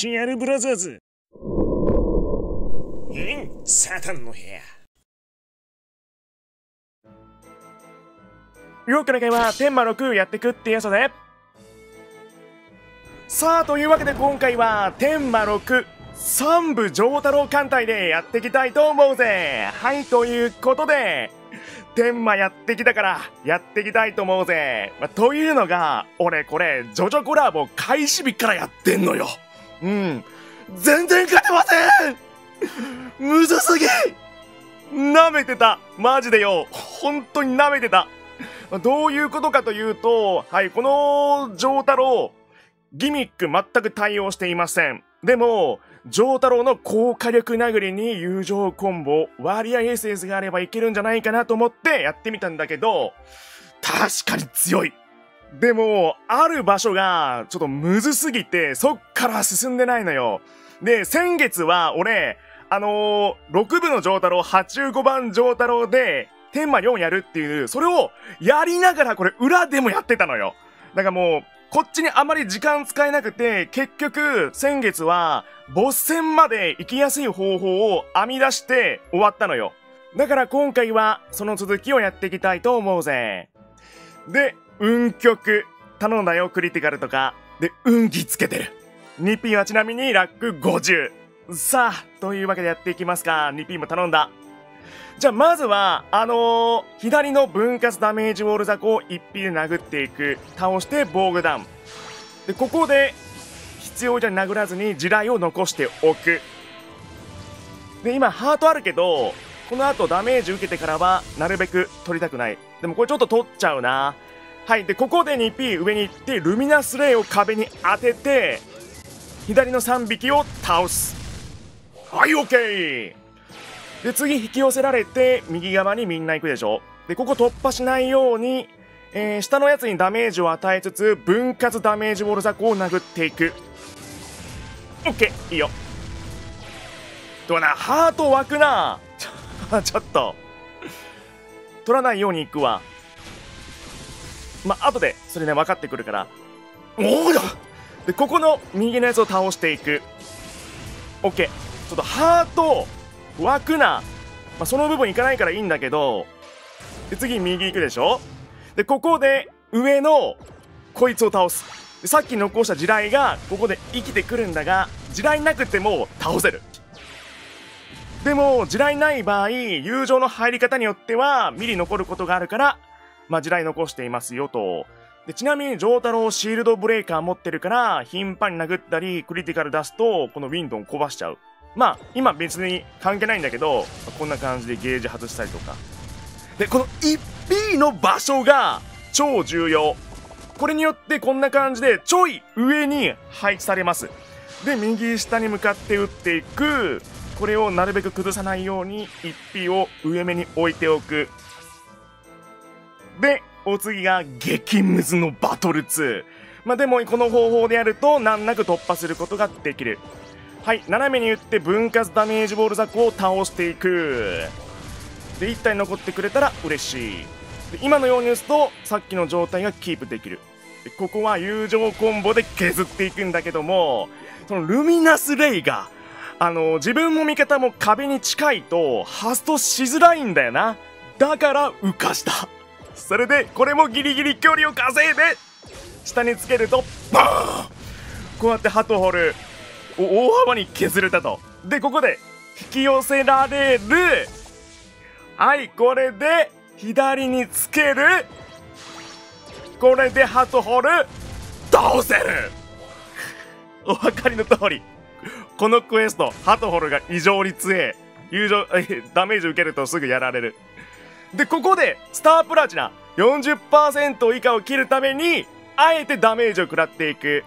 シアルブラザーズ。イン、サタンの部屋。よくの回は天魔6やってくってやつでさあというわけで今回は天魔6三部丈太郎艦隊でやっていきたいと思うぜはいということで天魔やってきたからやっていきたいと思うぜ、まあ、というのが俺これジョジョコラボ開始日からやってんのようん。全然勝てません。むずすぎ。舐めてた。マジでよ。本当に舐めてた。どういうことかというと、はい、この丈太郎、ギミック全く対応していません。でも、丈太郎の高火力殴りに友情コンボ、割合 SS があればいけるんじゃないかなと思ってやってみたんだけど、確かに強い。でも、ある場所がちょっとむずすぎて、そっから進んでないのよ。で、先月は俺、あのー、6部の丈太郎、85番丈太郎で、天魔4やるっていう、それをやりながらこれ裏でもやってたのよ。だからもう、こっちにあまり時間使えなくて、結局、先月は、ボス戦まで行きやすい方法を編み出して終わったのよ。だから今回は、その続きをやっていきたいと思うぜ。で、運曲。頼んだよ、クリティカルとか。で、運気つけてる。2P はちなみにラック50。さあ、というわけでやっていきますか。2P も頼んだ。じゃあまずは、あのー、左の分割ダメージウォールザコを一匹で殴っていく。倒して防具ダウン。で、ここで、必要じゃ殴らずに地雷を残しておく。で、今ハートあるけど、この後ダメージ受けてからは、なるべく取りたくない。でもこれちょっと取っちゃうな。はい。で、ここで 2P 上に行って、ルミナスレイを壁に当てて、左の3匹を倒す。はい、OK! で、次引き寄せられて、右側にみんな行くでしょ。で、ここ突破しないように、えー、下のやつにダメージを与えつつ、分割ダメージウォルザコを殴っていく。オッケーいいよ。どうな、ハート湧くな ちょっと。取らないように行くわ。まあ、後で、それね、分かってくるから。おおで、ここの右のやつを倒していく。オッケー。ちょっとハート湧くな、まあ、その部分いかないからいいんだけど、で、次右行くでしょ？で、ここで上のこいつを倒す。で、さっき残した地雷がここで生きてくるんだが、地雷なくても倒せる。でも、地雷ない場合、友情の入り方によっては、ミリ残ることがあるから、まあ、地雷残していますよと。で、ちなみに、ジョータロシールドブレーカー持ってるから、頻繁に殴ったり、クリティカル出すと、このウィンドン壊しちゃう。まあ、今別に関係ないんだけど、こんな感じでゲージ外したりとか。で、この 1P の場所が超重要。これによってこんな感じでちょい上に配置されます。で、右下に向かって打っていく。これをなるべく崩さないように 1P を上目に置いておく。で、お次が激ムズのバトル2。まあでもこの方法でやると難なく突破することができる。はい斜めに打って分割ダメージボールザクを倒していく。で1体残ってくれたら嬉しい。で今のように打つとさっきの状態がキープできる。でここは友情コンボで削っていくんだけどもそのルミナスレイがあの自分も味方も壁に近いとハストしづらいんだよな。だから浮かした。それでこれもギリギリ距離を稼いで下につけるとバーンこうやってハトホル大幅に削れたと。で、ここで引き寄せられる。はい、これで左につける。これでハトホル、倒せるお分かりの通り。このクエスト、ハトホルが異常に強え。友情、ダメージ受けるとすぐやられる。で、ここで、スタープラチナ40%以下を切るために、あえてダメージを食らっていく。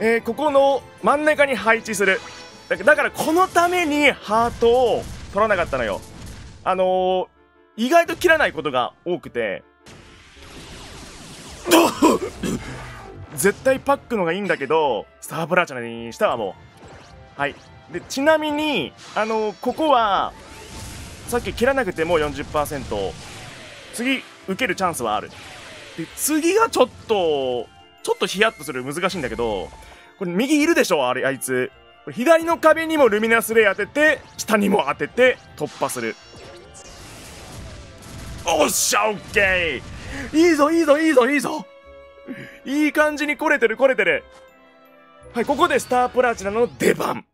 えー、ここの真ん中に配置する。だからこのためにハートを取らなかったのよ。あのー、意外と切らないことが多くて。絶対パックのがいいんだけどスターブラチナにしたわもう。はい。でちなみにあのー、ここはさっき切らなくても40%次受けるチャンスはあるで次がちょっとちょっとヒヤッとする難しいんだけどこれ右いるでしょ？あれ、あいつ。これ左の壁にもルミナスレイ当てて、下にも当てて突破する。おっしゃ、オッケーいいぞ、いいぞ、いいぞ、いいぞいい感じに来れてる、来れてる。はい、ここでスタープラチナの出番。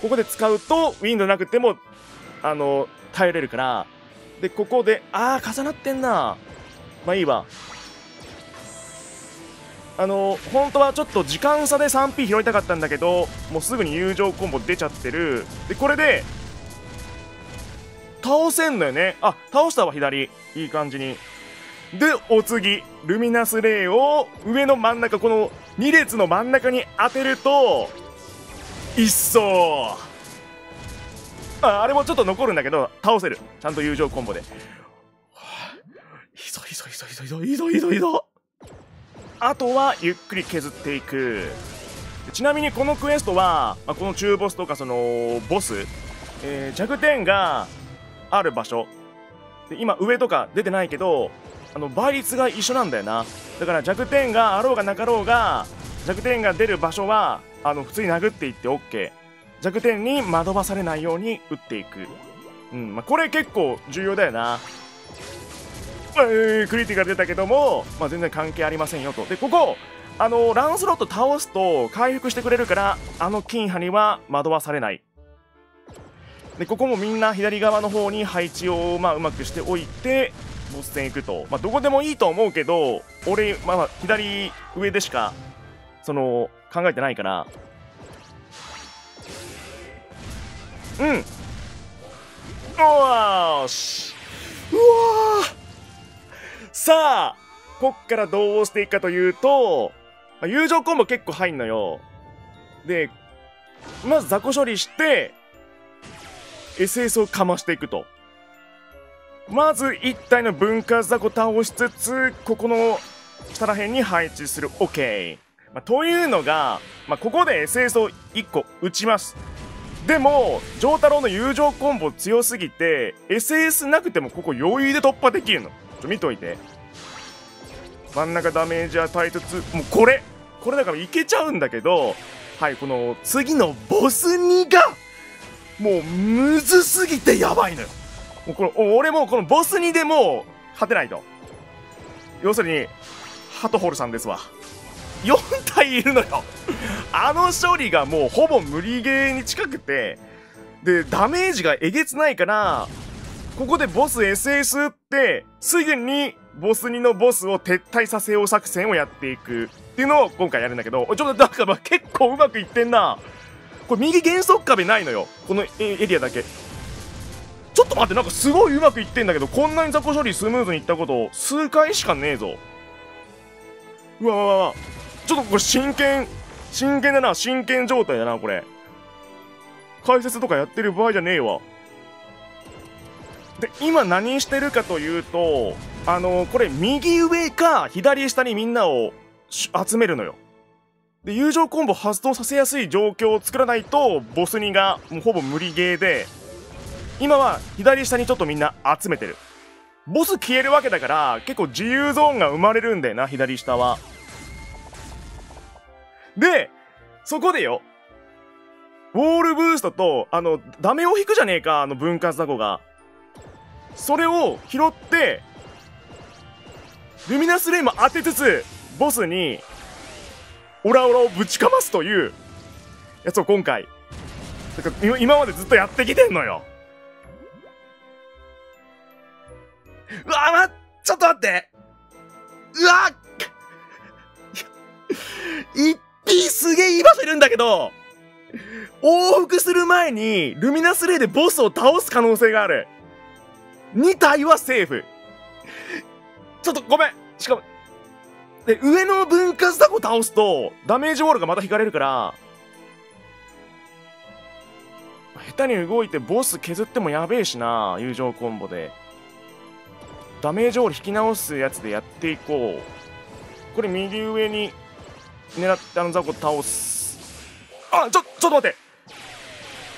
ここで使うと、ウィンドなくても、あの、耐えれるから。で、ここで、あー、重なってんな。まあいいわ。あの本当はちょっと時間差で 3P 拾いたかったんだけどもうすぐに友情コンボ出ちゃってるでこれで倒せんのよねあ倒したわ左いい感じにでお次ルミナスレイを上の真ん中この2列の真ん中に当てると一層ああれもちょっと残るんだけど倒せる。ちゃんと友情コンボで、はあ、いいぞいいぞいいぞいいぞいいぞいいぞいい。ぞあとはゆっくり削っていく。ちなみにこのクエストは、まあ、この中ボスとかそのボス、えー、弱点がある場所。で今上とか出てないけどあの倍率が一緒なんだよな。だから弱点があろうがなかろうが弱点が出る場所はあの普通に殴っていって OK 弱点に惑わされないように打っていく。うんまあ、これ結構重要だよな。えー、クリティカル出たけども、まあ、全然関係ありませんよと。でここあのランスロット倒すと回復してくれるからあの金派には惑わされない。でここもみんな左側の方に配置を、まあ、うまくしておいてボス戦行くと、まあ、どこでもいいと思うけど俺、まあ、左上でしかその考えてないから。うん。よし。うわさあこっからどうしていくかというと、まあ、友情コンボ結構入んのよ。でまず雑魚処理して SS をかましていくと。まず1体の分割雑魚倒しつつここの下ら辺に配置する。OK、まあ、というのが、まあ、ここで SS を1個打ちます。でも丈太郎の友情コンボ強すぎて SS なくてもここ余裕で突破できるの。ちょ見といて。真ん中ダメージ与えつつもうこれ。これだからいけちゃうんだけどはいこの次のボス2がもうむずすぎてやばいのよ。もうこの俺もこのボス2でも勝てないと。要するにハトホルさんですわ。4体いるのよ。あの処理がもうほぼ無理ゲーに近くてでダメージがえげつないからここでボス SS ってすぐにボス2のボスを撤退させよう作戦をやっていく。っていうのを今回やるんだけどちょっとだから結構うまくいってんな。これ右減速壁ないのよ。このエリアだけ。ちょっと待ってなんかすごいうまくいってんだけどこんなに雑魚処理スムーズにいったこと数回しかねえぞ。うわわわ。ちょっとこれ真剣真剣だな真剣状態だなこれ。解説とかやってる場合じゃねえわ。で今何してるかというとあのこれ右上か左下にみんなを集めるのよ。で友情コンボ発動させやすい状況を作らないとボス2がもうほぼ無理ゲーで今は左下にちょっとみんな集めてる。ボス消えるわけだから結構自由ゾーンが生まれるんだよな左下は。でそこでよウォールブーストとあのダメを引くじゃねえかあの分割雑魚が。それを拾ってルミナスレイも当てつつボスにオラオラをぶちかますというやつを今回。今までずっとやってきてんのよ。うわまちょっと待って。うわっ。一匹すげえいい場所いるんだけど往復する前にルミナスレイでボスを倒す可能性がある。2体はセーフ。ちょっとごめん。しかもで上の分割タコ倒すとダメージウォールがまた引かれるから下手に動いてボス削ってもやべえしな友情コンボで。ダメージウォール引き直すやつでやっていこう。これ右上に狙ってあの雑魚倒す。あちょちょっと待って。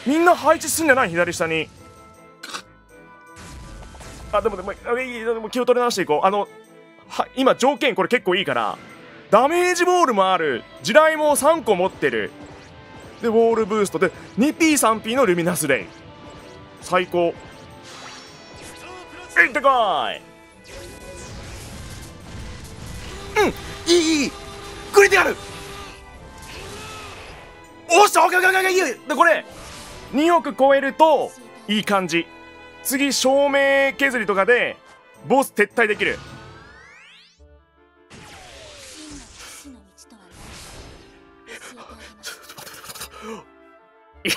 みんな配置すんじゃない？左下に。あでもでもいいでも気を取り直していこう。あのは今条件これ結構いいから。ダメージボールもある。地雷も3個持ってる。でウォールブースト。で 2P3P のルミナスレイン。最高。いってこい。うんいいいい。クリティカルおっしゃオッケーオッケーオッケーいいよ。でこれ2億超えるといい感じ。次照明削りとかでボス撤退できる。いや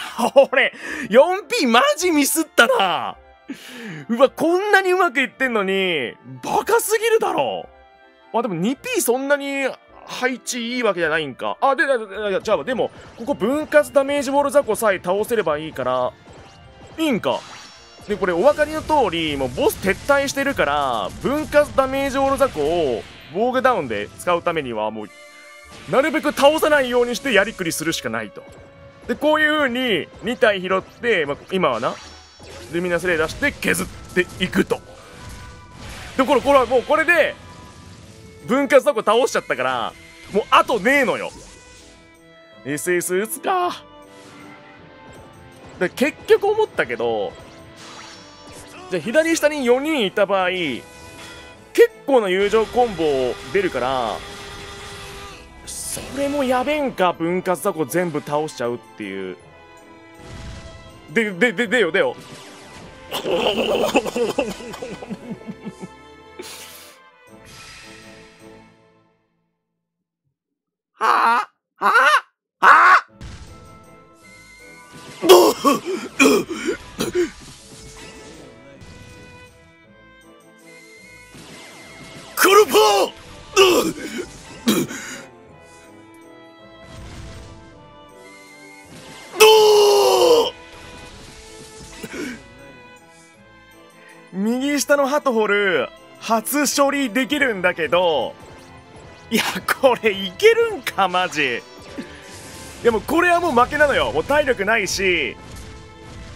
俺 4P マジミスったな。うわこんなにうまくいってんのにバカすぎるだろ。まあでも 2P そんなに配置いいわけじゃないんか。あででじゃあでもここ分割ダメージボール雑魚さえ倒せればいいからいいんか。でこれお分かりの通りもうボス撤退してるから分割ダメージボール雑魚を防具ダウンで使うためにはもうなるべく倒さないようにしてやりくりするしかないと。でこういう風に2体拾って、まあ、今はなルミナスレイ出して削っていくと。でこれこれはもうこれで分割雑魚倒しちゃったからもうあとねえのよ。SS 打つか。で結局思ったけどじゃ左下に4人いた場合結構な友情コンボ出るからそれもやべんか分割雑魚全部倒しちゃうっていう。ででででよでよ。はあはあはあ。クルパ右下のハトホル初処理できるんだけどいやこれいけるんかマジ。でもこれはもう負けなのよ。もう体力ないし。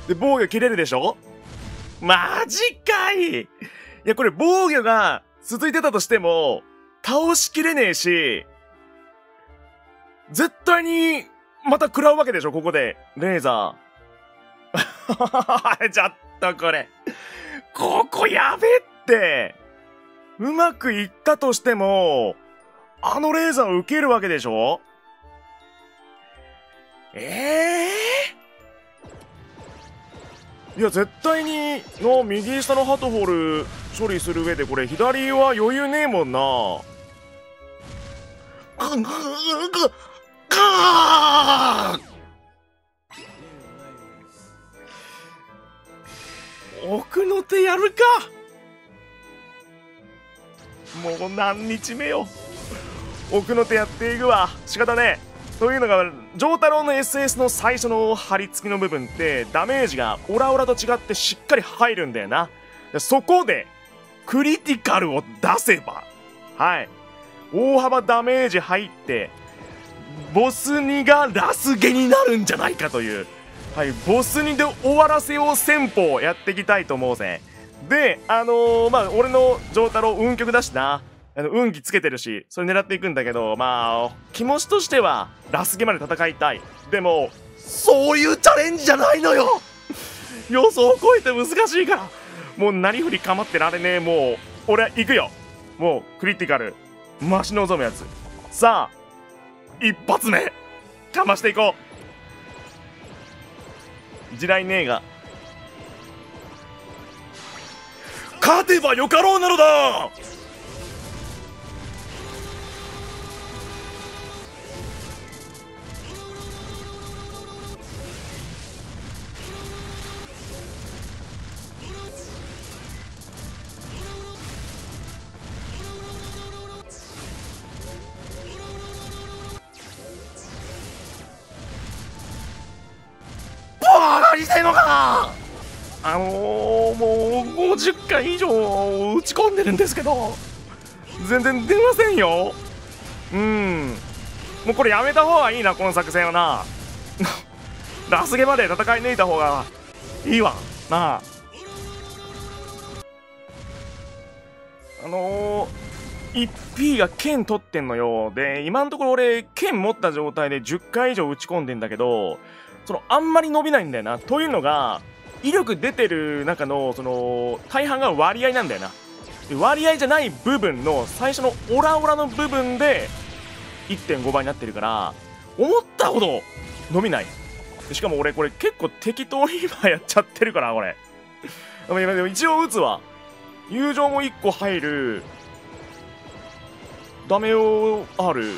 で防御切れるでしょ？マジかい。いやこれ防御が続いてたとしても倒しきれねえし絶対にまた食らうわけでしょここで。レーザー。ちょっとこれ。ここやべって。うまくいったとしてもあのレーザーを受けるわけでしょ？ええー、いや、絶対に、の、右下のハトホール処理する上で、これ、左は余裕ねえもんな。ぐぐぐぐ奥の手やるか！もう何日目よ？奥の手やっていくわ。仕方ねえ。というのが丈太郎の SS の最初の張り付きの部分ってダメージがオラオラと違ってしっかり入るんだよな。そこでクリティカルを出せばはい。大幅ダメージ入ってボス2がラスゲになるんじゃないかという。はい。ボス2で終わらせよう戦法やっていきたいと思うぜ。であのー、まあ俺の丈太郎運極だしな。あの運気つけてるしそれ狙っていくんだけどまあ気持ちとしてはラスゲまで戦いたい。でもそういうチャレンジじゃないのよ。予想を超えて難しいから。もうなりふり構ってられねえ。もう俺行くよ。もうクリティカル増し望むやつ。さあ一発目かましていこう。地雷ねえが。勝てばよかろうなのだりたいのか！あのー、もう50回以上打ち込んでるんですけど全然出ませんよ。うん。もうこれやめた方がいいなこの作戦はな。ラスゲまで戦い抜いた方がいいわ。なあ。あのー、1P が剣取ってんのよ。で、今のところ俺、剣持った状態で10回以上打ち込んでんだけど、その、あんまり伸びないんだよな。というのが、威力出てる中の、その、大半が割合なんだよな。割合じゃない部分の、最初のオラオラの部分で、1.5倍になってるから、思ったほど伸びない。しかも俺これ結構適当に今やっちゃってるから、これ。でもでも一応打つわ。友情も1個入る。ダメをある。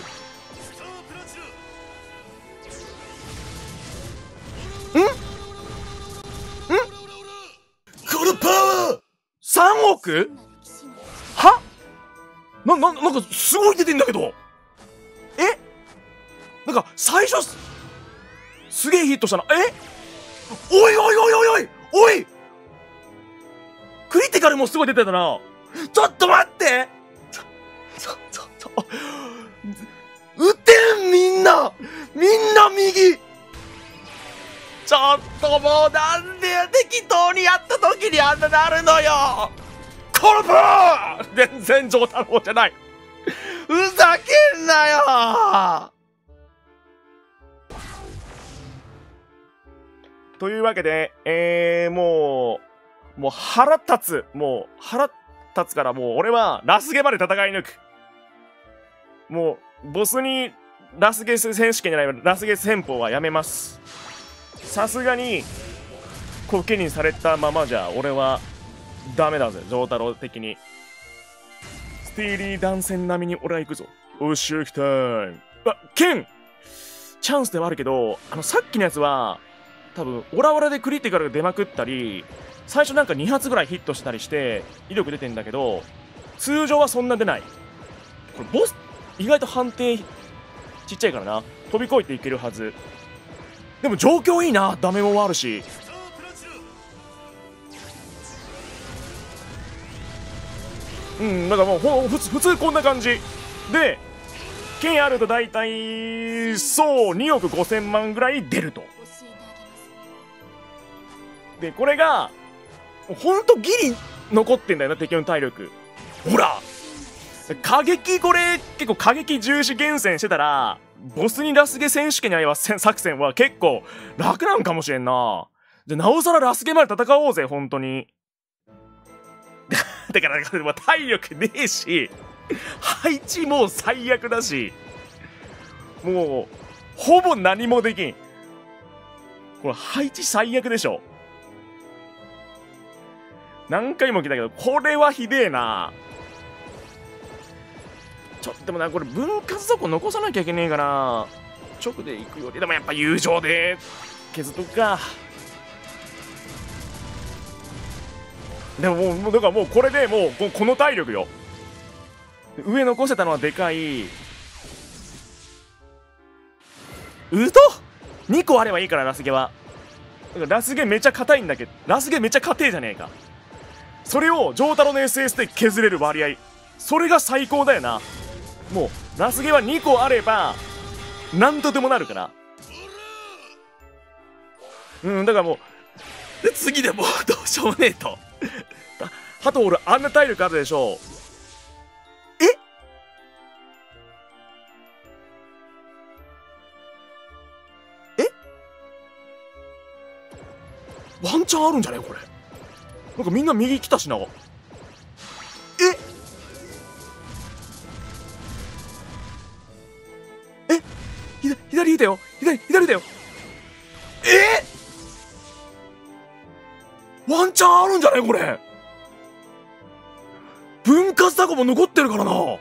3億？は？な、な、なんかすごい出てんだけど。え？なんか最初す、すげえヒットしたな。え？おいおいおいおいおい！おい！クリティカルもすごい出てたな。ちょっと待って！ちょ、ちょ、ちょ、ちょ、打てんみんなみんな右ちょっともうなんで適当にやった時にあんななるのよコルプー全然上太郎じゃないふざけんなよというわけで、えー、もう、もう腹立つ。もう腹立つからもう俺はラスゲまで戦い抜く。もう、ボスにラスゲス選手権じゃない、ラスゲス戦法はやめます。さすがに、コケにされたままじゃ俺はダメだぜ、丈太郎的に。スティーリー断線並みに俺は行くぞ。おし、行きたい。あ、ケンチャンスではあるけど、あの、さっきのやつは、多分オラオラでクリティカルが出まくったり最初なんか2発ぐらいヒットしたりして威力出てんだけど通常はそんな出ないこれボス意外と判定ちっちゃいからな飛び越えていけるはずでも状況いいな。ダメもあるし。うんだからもうほ普通普通こんな感じ。で剣あると大体そう2億5000万ぐらい出ると。で、これが、ほんとギリ残ってんだよな、敵の体力。ほら過激、これ、結構過激重視厳選してたら、ボスにラスゲ選手権にあれば作戦は結構楽なんかもしれんな。じゃ、なおさらラスゲまで戦おうぜ、本当に。だから、から体力ねえし、配置もう最悪だし、もう、ほぼ何もできん。これ配置最悪でしょ。何回も来たけど、これはひでえな。ちょっとでもな、これ分割底残さなきゃいけねえかな。直で行くより、でもやっぱ友情で削っとくか。でももう、だからもうこれでもうこの体力よ。上残せたのはでかい。うと ?2 個あればいいから、ラスゲは。ラスゲめちゃ硬いんだけど、ラスゲめちゃ硬いじゃねえか。それを丈太郎の SS で削れる割合それが最高だよなもうラスゲは2個あれば何とでもなるから。うんだからもうで次でもう どうしようもねえと。ハトオルあんな体力あるでしょえ？え？ワンチャンあるんじゃねこれ。なんかみんな右来たしな。ええ？左、だよ左、左だよえ？ワンチャンあるんじゃない？これ。分割雑魚も残ってるからな。も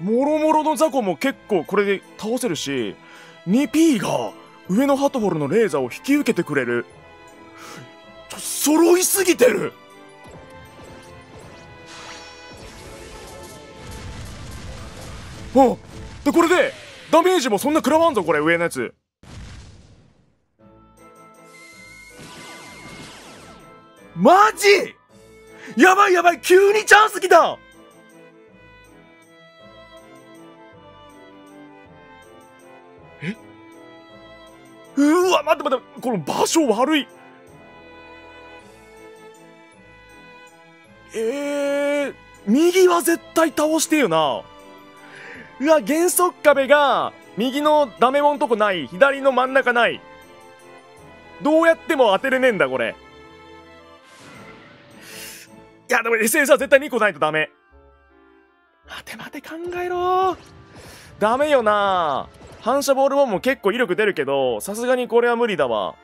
ろもろの雑魚も結構これで倒せるし 2P が上のハトホルのレーザーを引き受けてくれる。揃いすぎてる。うんでこれでダメージもそんな食らわんぞこれ上のやつ。マジ？やばいやばい急にチャンス来た。え？うわ待って待ってこの場所悪い。えー、右は絶対倒してよな。うわ、原則壁が、右のダメモンとこない。左の真ん中ない。どうやっても当てれねえんだ、これ。いや、でも SS は絶対2個ないとダメ。待て待て考えろダメよな反射ボールボンも結構威力出るけど、さすがにこれは無理だわ。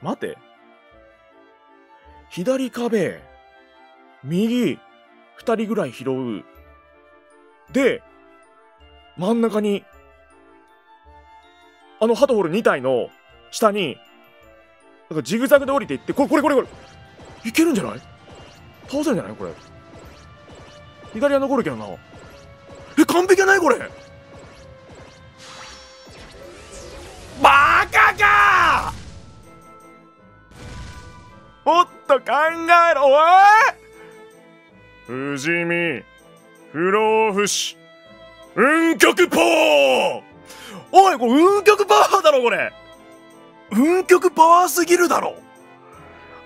待て。左壁、右、二人ぐらい拾う。で、真ん中に、あのハトホール2体の下に、なんかジグザグで降りていって、これこれこれこれ、いけるんじゃない？倒せるんじゃない？これ。左は残るけどな。え、完璧じゃない？これ。バカかもっと考えろ、おい不死身、不老不死、運極パワーおい、これ運極パワーだろ、これ運極パワーすぎるだろ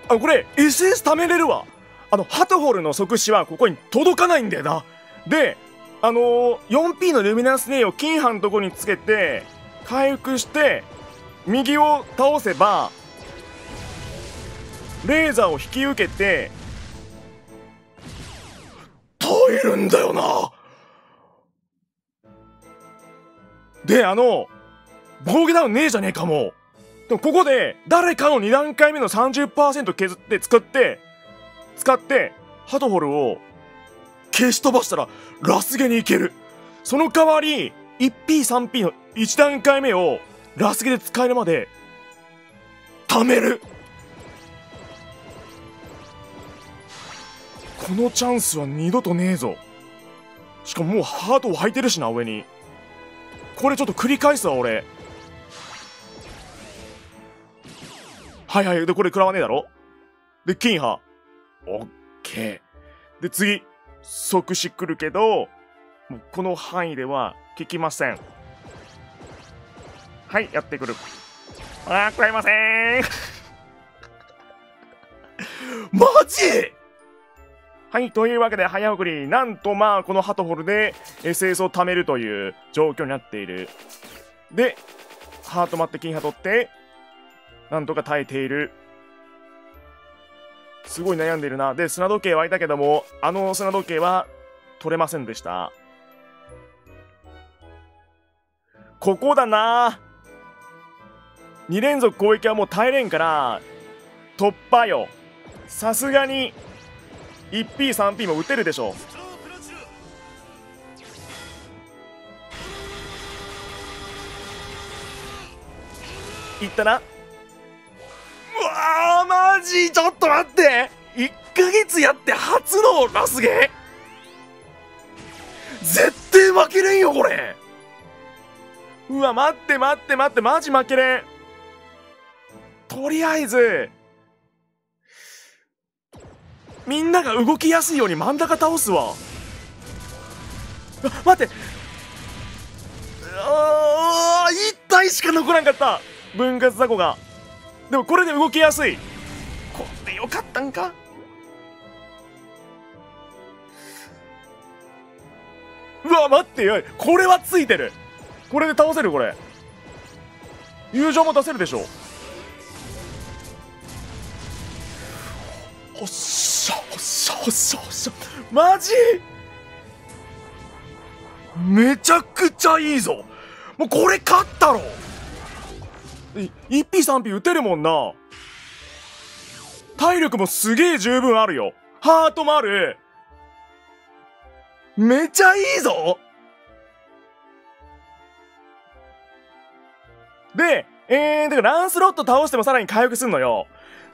あ、これ SS 貯めれるわ。あの、ハトホルの即死はここに届かないんだよな。で、あのー、4P のルミナスネイを金版のとこにつけて、回復して、右を倒せば、レーザーを引き受けて、耐えるんだよな。で、あの、防御ダウンねえじゃねえかも。でもここで、誰かの2段階目の30%削って使って、使って、ハトホルを消し飛ばしたら、ラスゲに行ける。その代わり、1P、3P の1段階目を、ラスゲで使えるまで、貯めるこのチャンスは二度とねえぞ。しかももうハートを履いてるしな、上に。これちょっと繰り返すわ、俺。はいはい。で、これ食らわねえだろで、金波。オッケー。で、次。即死来るけど、もうこの範囲では効きません。はい、やってくる。あー、食らいません。マジ？はい、というわけで早送り、なんとまあこのハトホルで SS を貯めるという状況になっている。で、ハート待って金ハ取って、なんとか耐えている。すごい悩んでいるな。で、砂時計湧いたけども、あの砂時計は取れませんでした。ここだな2連続攻撃はもう耐えれんから、突破よ。さすがに、1P、3P も打てるでしょう。いったな。うわー、マジちょっと待って1ヶ月やって初のラスゲ絶対負けれんよ、これうわ、待って待って待って、マジ負けれん。とりあえず、みんなが動きやすいように真ん中倒すわ。待って。ああ、一体しか残らんかった。分割雑魚が。でもこれで動きやすい。これでよかったんか？うわ、待ってよ。これはついてる。これで倒せるこれ。友情も出せるでしょ。おっしゃ、おっしゃ、おっしゃ、おっしゃ。マジ？めちゃくちゃいいぞ。もうこれ勝ったろ 1P3P 打てるもんな。体力もすげえ十分あるよ。ハートもある。めちゃいいぞで、えー、だからランスロット倒してもさらに回復すんのよ。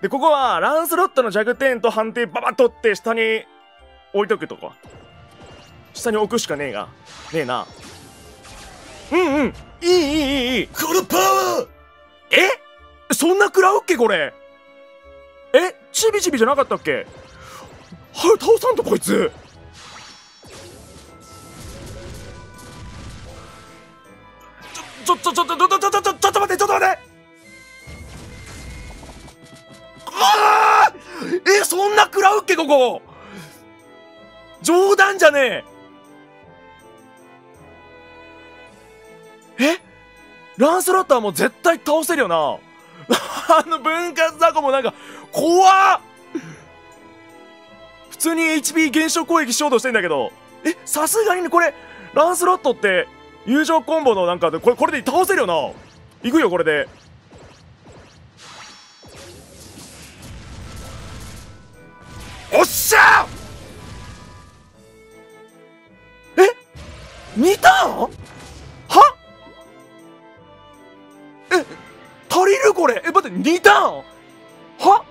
で、ここは、ランスロットの弱点と判定ババッとって下に置いとくとか。下に置くしかねえが。ねえな。うんうん。いいいいいいいい。このパワーえ？そんな食らうっけこれ？え？チビチビじゃなかったっけ？はい、倒さんとこいつ。ちょ、ちょ、ちょ、ちょ、ちょ、ちょ、ちょ、ちょ、ちょ、ちょっと待って、ちょっと待ってえ、そんな食らうっけ、ここ？冗談じゃねえ。え？ランスロットはもう絶対倒せるよな。あの分割雑魚もなんか怖っ。普通に HP 減少攻撃しようとしてんだけど。えさすがにこれランスロットって友情コンボのなんかでこれこれで倒せるよな。いくよこれで。しゃえ？2ターンは？え？足りるこれ？え待って2ターンは？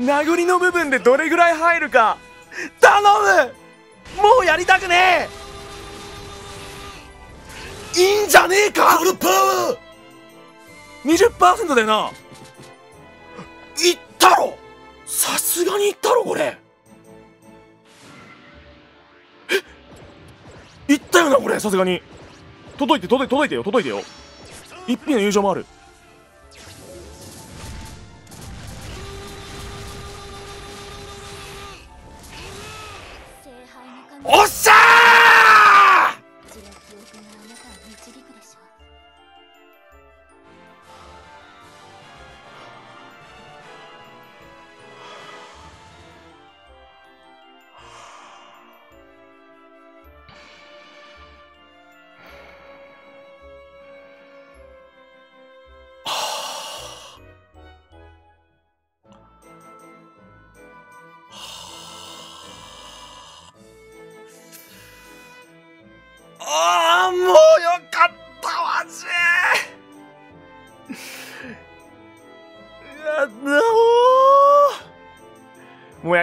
殴りの部分でどれぐらい入るか？頼む！もうやりたくねえ！いいんじゃねえか？フルパワ20%だよな。いったろさすがにいったろこれ。え？いったよなこれさすがに。届いて届いて届いてよ届いてよ。一品の友情もある。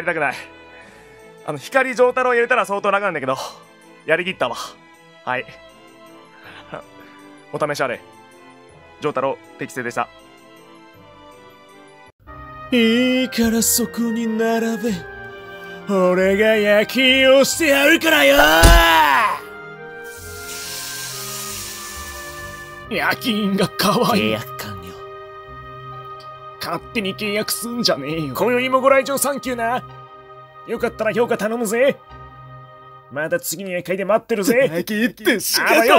やりたくない。あの光丈太郎入れたら相当楽なんだけどやりきったわ。はい。お試しあれ。丈太郎適正でした。いいからそこに並べ。俺が夜勤をしてやるからよ。夜勤が可愛い。約完了勝手に契約すんじゃねえよ。今宵もご来場サンキューな。よかったら評価頼むぜ。まだ次の夜会で待ってるぜ。切ってしあばよ